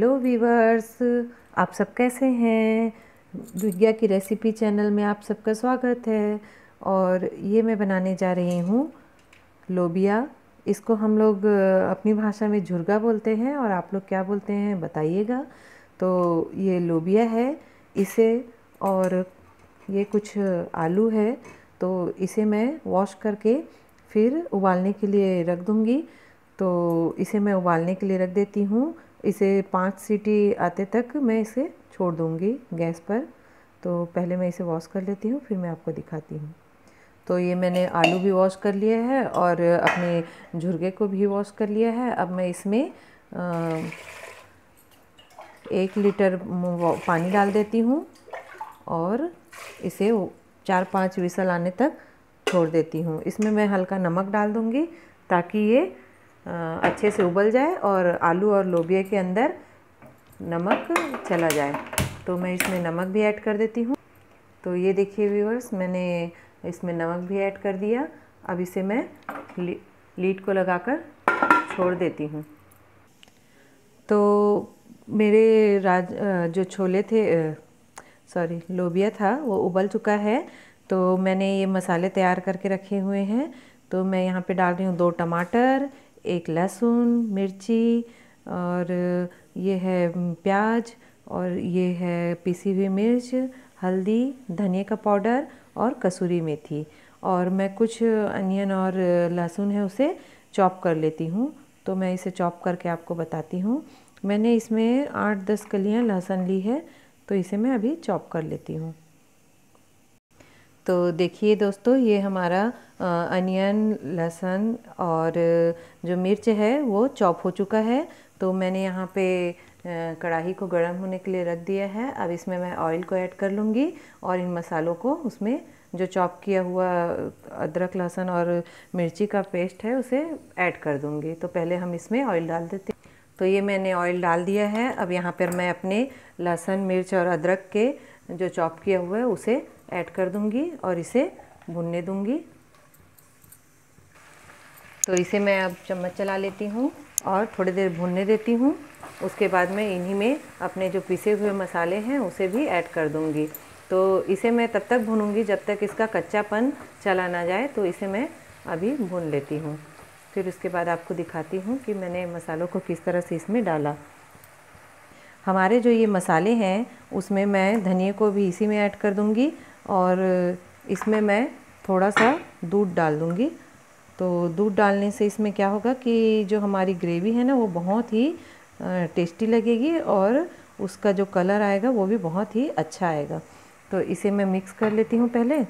Hello viewers आप सब कैसे हैं? विज्ञा की रेसिपी चैनल में आप सबका स्वागत है और ये मैं बनाने जा रही हूँ लोबिया। इसको हम लोग अपनी भाषा में झुरगा बोलते हैं और आप लोग क्या बोलते हैं बताइएगा। तो ये लोबिया है इसे और ये कुछ आलू है तो इसे मैं वॉश करके फिर उबालने के लिए रख दूँगी। तो इसे मैं उबालने के लिए रख देती हूँ। इसे पाँच सीटी आते तक मैं इसे छोड़ दूँगी गैस पर। तो पहले मैं इसे वॉश कर लेती हूँ, फिर मैं आपको दिखाती हूँ। तो ये मैंने आलू भी वॉश कर लिया है और अपने झुरगे को भी वॉश कर लिया है। अब मैं इसमें एक लीटर पानी डाल देती हूँ और इसे चार पाँच विसल आने तक छोड़ देती हूँ। इसमें मैं हल्का नमक डाल दूँगी ताकि ये अच्छे से उबल जाए और आलू और लोबिया के अंदर नमक चला जाए। तो मैं इसमें नमक भी ऐड कर देती हूँ। तो ये देखिए व्यूअर्स मैंने इसमें नमक भी ऐड कर दिया। अब इसे मैं लीड को लगाकर छोड़ देती हूँ। तो मेरे राज जो छोले थे सॉरी लोबिया था, वो उबल चुका है। तो मैंने ये मसाले तैयार करके रखे हुए हैं। तो मैं यहाँ पे डाल रही हूँ दो टमाटर एक लहसुन, मिर्ची और ये है प्याज और ये है पिसी हुई मिर्च, हल्दी, धनिया का पाउडर और कसूरी मेथी। और मैं कुछ अनियन और लहसुन है उसे चॉप कर लेती हूँ। तो मैं इसे चॉप करके आपको बताती हूँ। मैंने इसमें आठ दस कलियाँ लहसुन ली है तो इसे मैं अभी चॉप कर लेती हूँ। तो देखिए दोस्तों, ये हमारा अनियन, लहसुन और जो मिर्च है, वो चॉप हो चुका है। तो मैंने यहाँ पे कढ़ाई को गर्म होने के लिए रख दिया है। अब इसमें मैं ऑयल को ऐड कर लूँगी और इन मसालों को उसमें, जो चॉप किया हुआ अदरक, लहसुन और मिर्ची का पेस्ट है, उसे ऐड कर दूँगी। तो पहले हम इसमें ऑयल डाल देते तो ये मैंने ऑयल डाल दिया है। अब यहाँ पर मैं अपने लहसुन, मिर्च और अदरक के जो चॉप किया हुआ है, उसे ऐड कर दूँगी और इसे भुनने दूँगी। तो इसे मैं अब चम्मच चला लेती हूँ और थोड़ी देर भुनने देती हूँ। उसके बाद मैं इन्हीं में अपने जो पिसे हुए मसाले हैं, उसे भी ऐड कर दूँगी। तो इसे मैं तब तक भूनूँगी जब तक इसका कच्चापन चला ना जाए तो इसे मैं अभी भून लेती हूँ। फिर उसके बाद आपको दिखाती हूँ कि मैंने मसालों को किस तरह से इसमें डाला। हमारे जो ये मसाले हैं, उसमें मैं धनिए को भी इसी में ऐड कर दूँगी और इसमें मैं थोड़ा सा दूध डाल दूँगी। तो दूध डालने से इसमें क्या होगा कि जो हमारी ग्रेवी है ना, वो बहुत ही टेस्टी लगेगी और उसका जो कलर आएगा, वो भी बहुत ही अच्छा आएगा। तो इसे मैं मिक्स कर लेती हूँ पहले।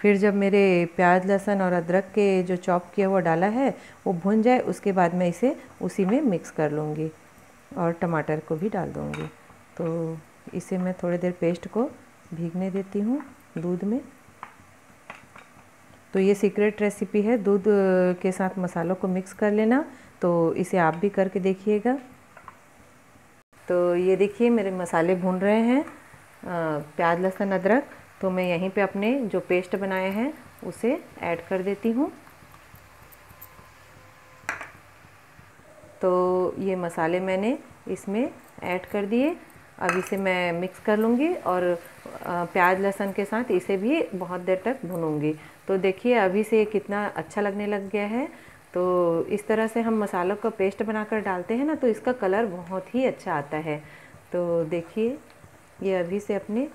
फिर जब मेरे प्याज, लहसुन और अदरक के जो चॉप किया हुआ डाला है, वो भुन जाए, उसके बाद मैं इसे उसी में मिक्स कर लूँगी और टमाटर को भी डाल दूँगी। तो इसे मैं थोड़ी देर पेस्ट को भीगने देती हूँ दूध में। तो ये सीक्रेट रेसिपी है, दूध के साथ मसालों को मिक्स कर लेना। तो इसे आप भी करके देखिएगा। तो ये देखिए, मेरे मसाले भून रहे हैं। प्याज, लहसुन, अदरक। तो मैं यहीं पे अपने जो पेस्ट बनाए हैं, उसे ऐड कर देती हूँ। तो ये मसाले मैंने इसमें ऐड कर दिए। अब इसे मैं मिक्स कर लूँगी और प्याज लहसुन के साथ इसे भी बहुत देर तक भूनूँगी। तो देखिए, अभी से ये कितना अच्छा लगने लग गया है। तो इस तरह से हम मसालों का पेस्ट बनाकर डालते हैं ना तो इसका कलर बहुत ही अच्छा आता है। तो देखिए, ये अभी से अपने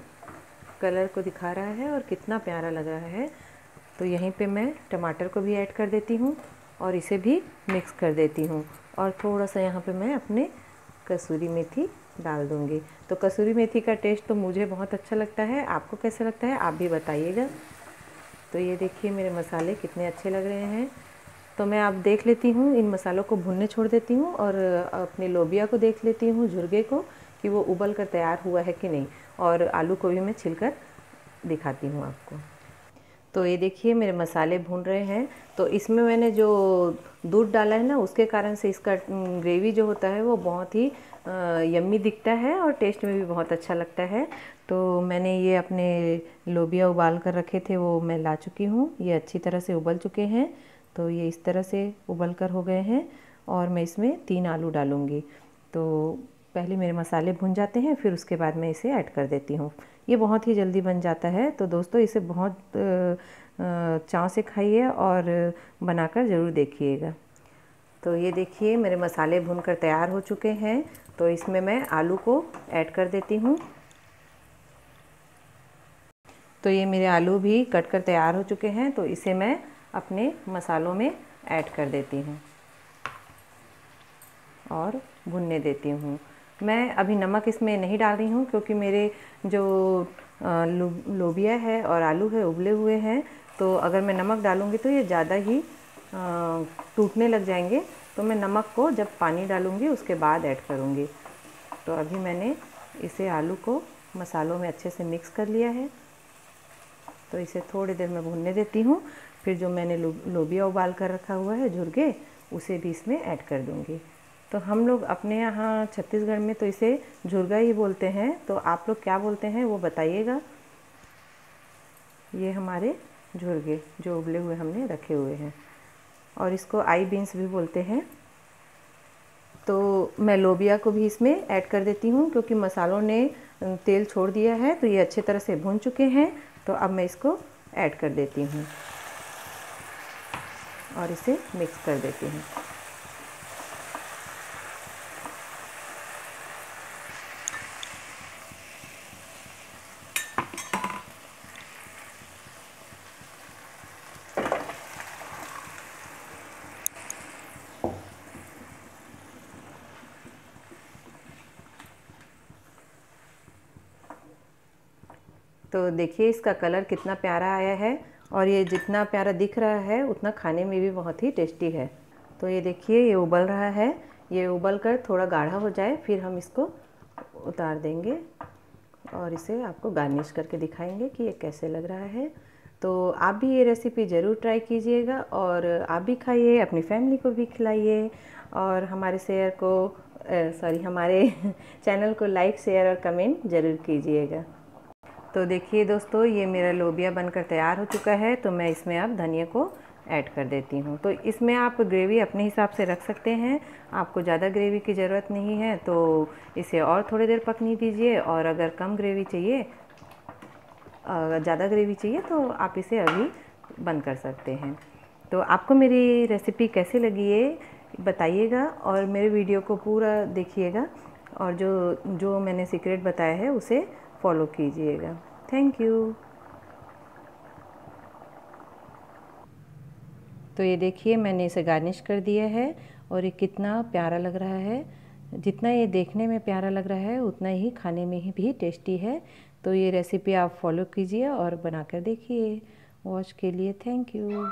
कलर को दिखा रहा है और कितना प्यारा लग रहा है। तो यहीं पे मैं टमाटर को भी ऐड कर देती हूँ और इसे भी मिक्स कर देती हूँ। और थोड़ा सा यहाँ पे मैं अपने कसूरी मेथी डाल दूँगी। तो कसूरी मेथी का टेस्ट तो मुझे बहुत अच्छा लगता है। आपको कैसे लगता है? आप भी बताइएगा। तो ये देखिए मेरे मसाले कितने अच्छे लग रहे हैं। तो मैं आप देख लेती हूँ, इन मसालों को भुनने छोड़ देती हूँ और अपने लोबिया को देख लेती हूँ झुरगे को, कि वो उबल कर तैयार हुआ है कि नहीं। और आलू को भी मैं छिलकर दिखाती हूँ आपको। तो ये देखिए, मेरे मसाले भून रहे हैं। तो इसमें मैंने जो दूध डाला है ना, उसके कारण से इसका ग्रेवी जो होता है, वो बहुत ही यम्मी दिखता है और टेस्ट में भी बहुत अच्छा लगता है। तो मैंने ये अपने लोबिया उबाल कर रखे थे, वो मैं ला चुकी हूँ। ये अच्छी तरह से उबल चुके हैं। तो ये इस तरह से उबल कर हो गए हैं और मैं इसमें तीन आलू डालूँगी। तो पहले मेरे मसाले भुन जाते हैं, फिर उसके बाद मैं इसे ऐड कर देती हूँ। ये बहुत ही जल्दी बन जाता है। तो दोस्तों, इसे बहुत चाव से खाइए और बनाकर ज़रूर देखिएगा। तो ये देखिए, मेरे मसाले भुनकर तैयार हो चुके हैं। तो इसमें मैं आलू को ऐड कर देती हूँ। तो ये मेरे आलू भी कट कर तैयार हो चुके हैं। तो इसे मैं अपने मसालों में ऐड कर देती हूँ और भुनने देती हूँ। मैं अभी नमक इसमें नहीं डाल रही हूँ क्योंकि मेरे जो लोबिया है और आलू है, उबले हुए हैं। तो अगर मैं नमक डालूँगी तो ये ज़्यादा ही टूटने लग जाएँगे। तो मैं नमक को जब पानी डालूँगी, उसके बाद ऐड करूँगी। तो अभी मैंने इसे आलू को मसालों में अच्छे से मिक्स कर लिया है। तो इसे थोड़ी देर में भूनने देती हूँ। फिर जो मैंने लोबिया उबाल कर रखा हुआ है, झुरगे, उसे भी इसमें ऐड कर दूँगी। तो हम लोग अपने यहाँ छत्तीसगढ़ में तो इसे झुरगा ही बोलते हैं। तो आप लोग क्या बोलते हैं वो बताइएगा। ये हमारे झुरगे, जो उबले हुए हमने रखे हुए हैं। और इसको आई बीन्स भी बोलते हैं। तो मैं लोबिया को भी इसमें ऐड कर देती हूँ, क्योंकि मसालों ने तेल छोड़ दिया है तो ये अच्छे तरह से भून चुके हैं। तो अब मैं इसको ऐड कर देती हूँ। और इसे मिक्स कर देती हूँ। तो देखिए, इसका कलर कितना प्यारा आया है और ये जितना प्यारा दिख रहा है, उतना खाने में भी बहुत ही टेस्टी है। तो ये देखिए, ये उबल रहा है। ये उबल कर थोड़ा गाढ़ा हो जाए, फिर हम इसको उतार देंगे और इसे आपको गार्निश करके दिखाएँगे कि ये कैसे लग रहा है। तो आप भी ये रेसिपी ज़रूर ट्राई कीजिएगा और आप भी खाइए, अपनी फैमिली को भी खिलाइए और हमारे शेयर को सॉरी, हमारे चैनल को लाइक, शेयर और कमेंट ज़रूर कीजिएगा। तो देखिए दोस्तों, ये मेरा लोबिया बनकर तैयार हो चुका है तो मैं इसमें अब धनिया को ऐड कर देती हूँ। तो इसमें आप ग्रेवी अपने हिसाब से रख सकते हैं, आपको ज़्यादा ग्रेवी की ज़रूरत नहीं है तो इसे और थोड़ी देर पकनी दीजिए, और अगर कम ग्रेवी चाहिए ज़्यादा ग्रेवी चाहिए तो आप इसे अभी बंद कर सकते हैं। तो आपको मेरी रेसिपी कैसी लगी है बताइएगा, और मेरे वीडियो को पूरा देखिएगा, और जो जो मैंने सीक्रेट बताया है, उसे फॉलो कीजिएगा। थैंक यू तो ये देखिए, मैंने इसे गार्निश कर दिया है और ये कितना प्यारा लग रहा है। जितना ये देखने में प्यारा लग रहा है, उतना ही खाने में ही भी टेस्टी है। तो ये रेसिपी आप फॉलो कीजिए और बनाकर देखिए। वॉच के लिए थैंक यू